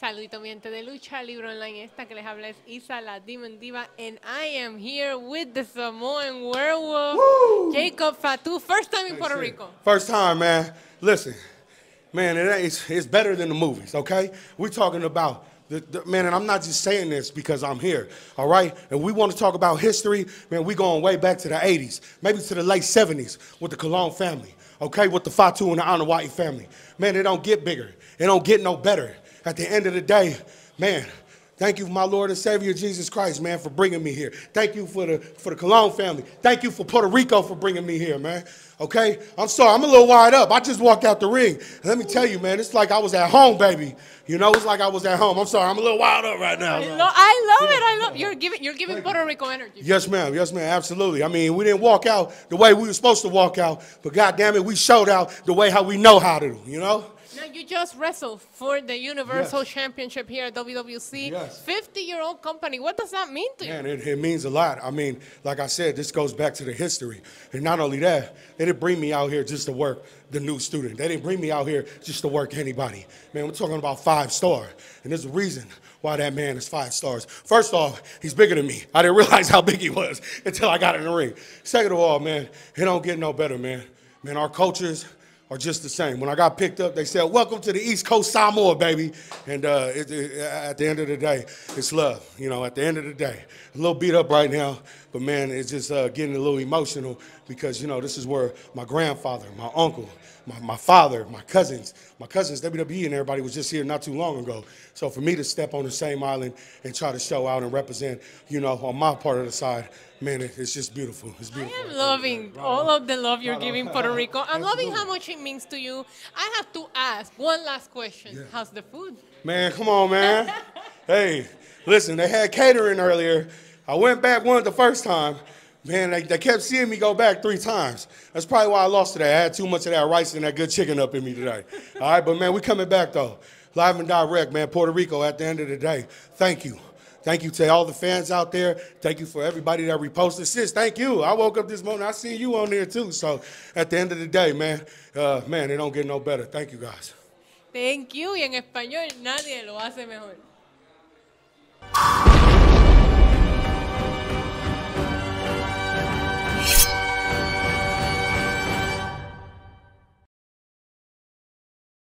Saludito mi gente de lucha, libre online esta que les habla es Isa la Demon Diva and I am here with the Samoan werewolf Woo! Jacob Fatu, first time in Puerto Rico. First time, man. Listen, man, it ain't, it's, it's better than the movies, okay? We're talking about the, the, man, and I'm not just saying this because I'm here, all right? And we want to talk about history, man, we going way back to the 80s, maybe to the late 70s with the Colón family, okay? With the Fatu and the Anoa'i family. Man, it don't get bigger. It don't get no better. At the end of the day, man, Thank you, my Lord and Savior Jesus Christ, man, for bringing me here. Thank you for the for the Colón family. Thank you for Puerto Rico for bringing me here, man. Okay, I'm sorry, I'm a little wired up. I just walked out the ring. Let me tell you, man, it's like I was at home, baby. You know, it's like I was at home. I'm sorry, I'm a little wired up right now. I, lo- I love it. I love you're giving you're giving Puerto Rico energy. Yes, ma'am. Yes, ma'am. Absolutely. I mean, we didn't walk out the way we were supposed to walk out, but God damn it, we showed out the way how we know how to. You know. Now you just wrestled for the Universal Yes. Championship here at WWC. Yes. 50 year old company. What does that mean to you? Man, it, it means a lot. I mean, like I said, this goes back to the history. And not only that, they didn't bring me out here just to work the new student. They didn't bring me out here just to work anybody. Man, we're talking about five star. And there's a reason why that man is five stars. First off, he's bigger than me. I didn't realize how big he was until I got in the ring. Second of all, man, it don't get no better, man. Man, our coaches are just the same. When I got picked up, they said, "Welcome to the East Coast Samoa, baby." And uh, it, it- at the end of the day, it's love. You know, at the end of the day, a little beat up right now, but man, it's just uh, getting a little emotional because you know this is where my grandfather, my uncle, my, my father, my cousins, my cousins, WWE, and everybody was just here not too long ago. So for me to step on the same island and try to show out and represent, you know, on my part of the side, man, it's just beautiful. It's beautiful. I am loving all of the love you're giving Puerto Rico. I'm loving how much it means to you. I have to ask one last question. Yeah. How's the food? Man, come on, man. hey, listen, they had catering earlier. I went back one the first time. Man, they, they kept seeing me go back three times. That's probably why I lost today. I had too much of that rice and that good chicken up in me today. All right, but man, we coming back though. Live and direct, man. Puerto Rico at the end of the day. Thank you. Thank you to all the fans out there. Thank you for everybody that reposted. Sis, thank you. I woke up this morning, I seen you on there too. So at the end of the day, man, uh, man, it don't get no better. Thank you guys. Thank you. Y en español nadie lo hace mejor.